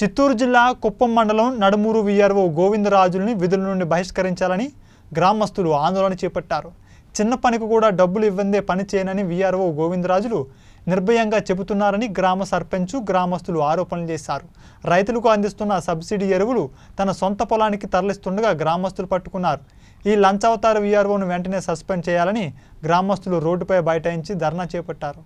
చిత్తూరు జిల్లా కుప్పం మండలం నడుమూరు విఆర్ఓ గోవిందరాజుల్ని విధుల నుండి బహిష్కరించాలని గ్రామస్తులు ఆందోళన చేపట్టారు. చిన్న పనికి కూడా డబ్బులు ఇవ్వందే పని చేయనని విఆర్ఓ గోవిందరాజులు నిర్భయంగా చెబుతున్నారని గ్రామ సర్పంచు గ్రామస్తులు ఆరోపణలు చేశారు. రైతులకు అందిస్తున్న సబ్సిడీ ఎరువులు తన సొంత పొలానికి తరలిస్తుండగా గ్రామస్తులు పట్టుకున్నారు. ఈ లంచావతార విఆర్ఓను వెంటనే సస్పెండ్ చేయాలని గ్రామస్తులు రోడ్డుపై బైఠాయించి ధర్నా చేపట్టారు.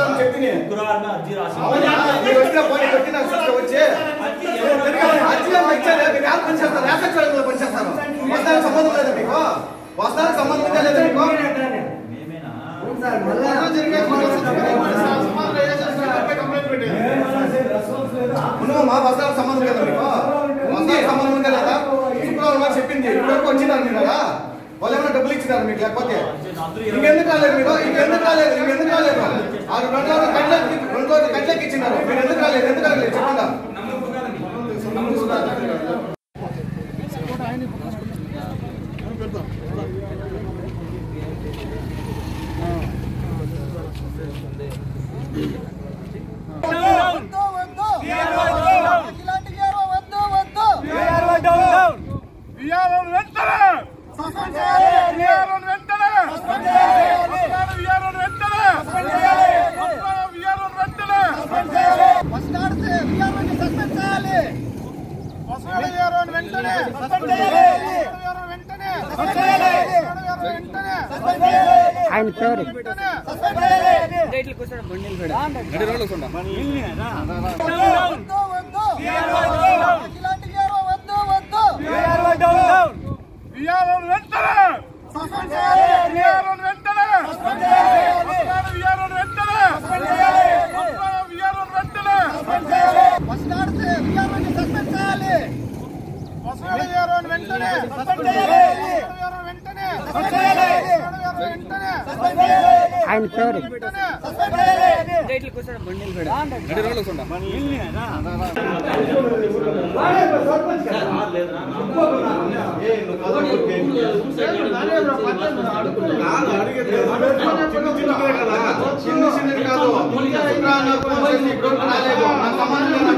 అని పెడతాను మీ రాసిరా నేను పెడతాను శుక్రవారం అర్జీ రాసి వస్తానికి సంబంధం లేదా మీకు? మా వస్తానికి సంబంధం లేదా మీకు? వస్తానికి సంబంధం ఉందా లేదా? శుక్రవారం వారు చెప్పింది. ఇప్పటివరకు వచ్చినారు మీరు కదా వాళ్ళు ఏమైనా డబ్బులు ఇచ్చినారు మీకు లేకపోతే? ఇంకెందుకు రాలేదు మీరు? ఇంకెందుకు రాలేదు? ఇంకెందుకు రాలేదు? ఆ రెండు రోజులు కట్లకి రెండు రోజులు కట్లకి ఇచ్చినారు మీరు ఎందుకు రాలేదు? ఎందుకు రాలేదు? చెప్పండి. వద్దు ఇలాంటి హీరో వద్దు వద్దు సస్పెండ్ చేయాలి సస్పెండ్ చేయాలి ఫస్ట్ ఆడితే హీరోని సస్పెండ్ చేయాలి సస్పెండ్ చేయాలి వెంటనే సస్పెండ్ చేయాలి వెంటనే సస్పెండ్ చేయాలి వెంటనే సస్పెండ్ చేయాలి ఆయన పేరు. వెంటనే. సస్పెండ్ చేయాలి వద్దు వద్దు ఇలాంటి హీరో వద్దు వద్దు సస్పెండ్ చేయాలి సస్పెండ్ చేయాలి సస్పెండ్ చేయాలి ఫస్ట్ ఆడితే హీరోని సస్పెండ్ చేయాలి వెంటనే ఆయన పేరు చిన్న చిన్నది కాదు ఇప్పుడు రాలేదు నాకు సంబంధం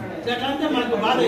लेकिन मन को बाधा